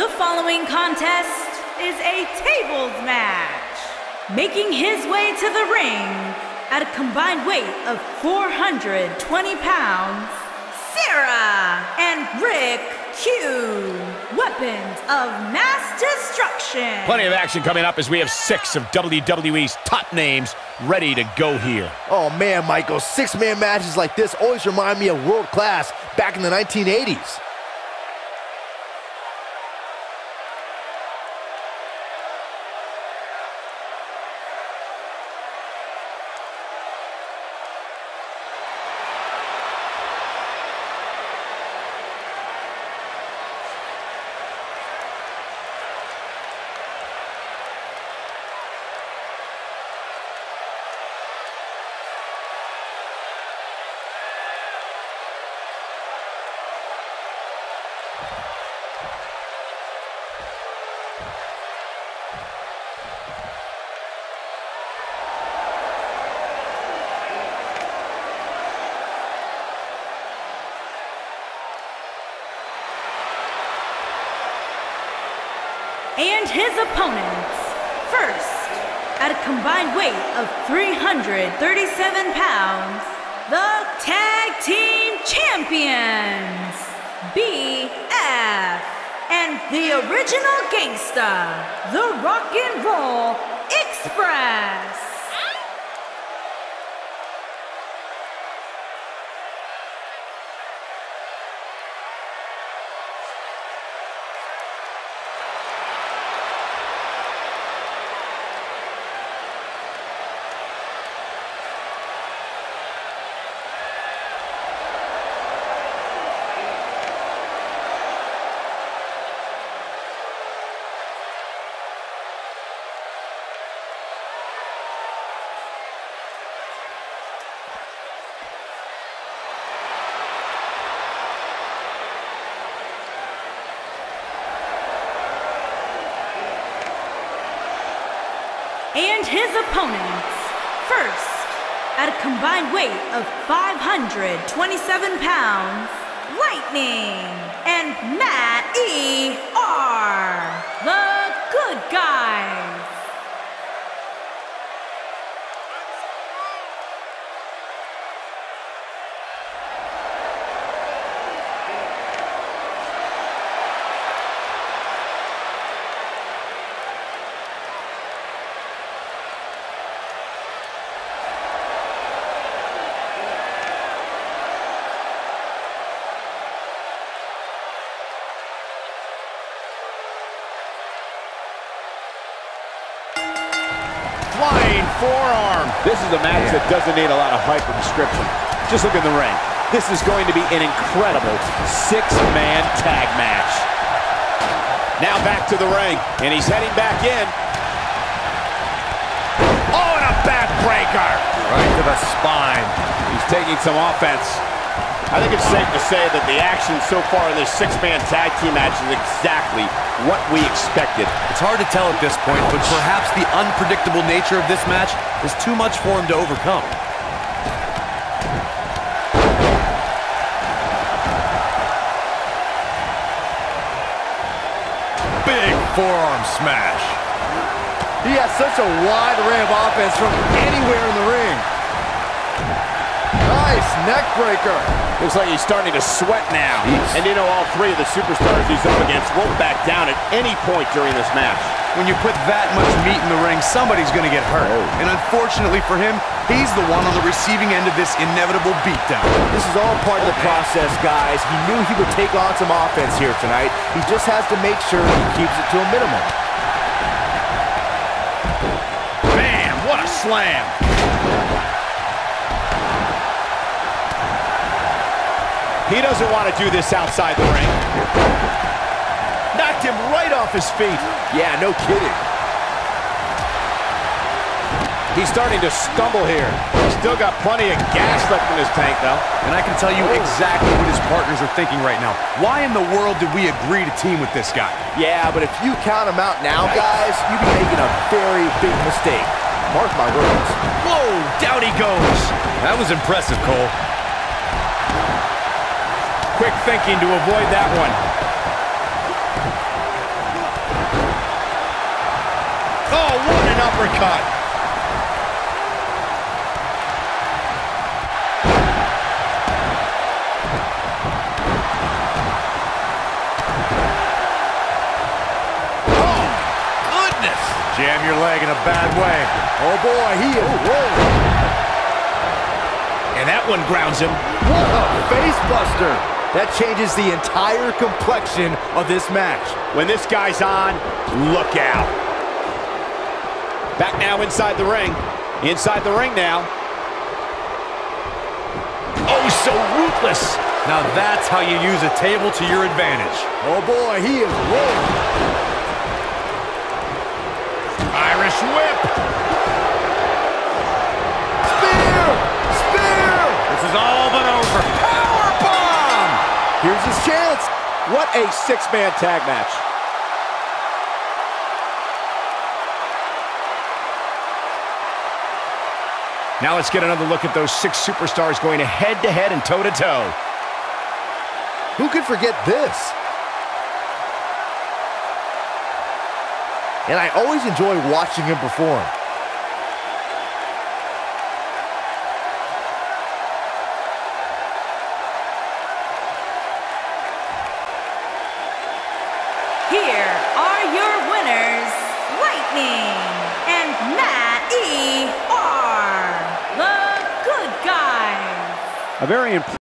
The following contest is a tables match. Making his way to the ring at a combined weight of 420 pounds, Sarah and Rick Q. Weapons of mass destruction. Plenty of action coming up as we have six of WWE's top names ready to go here. Oh man, Michael, six-man matches like this always remind me of world class back in the 1980s. And his opponents. First, at a combined weight of 337 pounds, the Tag Team Champions, BF, and the original gangsta, the Rock and Roll Express. And his opponents. First, at a combined weight of 527 pounds, Lightning and Matt E. R. The Good Guys. Flying forearm. This is a match that doesn't need a lot of hype or description. Just look in the ring. This is going to be an incredible six-man tag match. Now back to the ring, and he's heading back in. Oh, and a backbreaker. Right to the spine. He's taking some offense. I think it's safe to say that the action so far in this six-man tag team match is exactly what we expected. It's hard to tell at this point, but perhaps the unpredictable nature of this match is too much for him to overcome. Big forearm smash. He has such a wide array of offense from anywhere in the ring. Nice neck breaker. Looks like he's starting to sweat now. And you know all three of the superstars he's up against won't back down at any point during this match. When you put that much meat in the ring, somebody's going to get hurt. Oh. And unfortunately for him, he's the one on the receiving end of this inevitable beatdown. This is all part of the process, guys. He knew he would take on some offense here tonight. He just has to make sure he keeps it to a minimum. Man, what a slam. He doesn't want to do this outside the ring. Knocked him right off his feet. Yeah, no kidding. He's starting to stumble here. Still got plenty of gas left in his tank, though. And I can tell you exactly what his partners are thinking right now. Why in the world did we agree to team with this guy? Yeah, but if you count him out now, guys, you'd be making a very big mistake. Mark my words. Whoa, down he goes. That was impressive, Cole. Quick thinking to avoid that one. Oh, what an uppercut. Oh, goodness. Jam your leg in a bad way. Oh, boy, he is rolling. And that one grounds him. What a face buster. That changes the entire complexion of this match. When this guy's on, look out. Back now inside the ring. Inside the ring now. Oh, so ruthless. Now that's how you use a table to your advantage. Oh, boy, he is rolling. Irish whip. Spear! Spear! This is all but over. Here's his chance. What a six-man tag match. Now let's get another look at those six superstars going head-to-head and toe-to-toe. Who could forget this? And I always enjoy watching him perform. Here are your winners, Lightning and Matt E. R. The Good Guys. A very impressive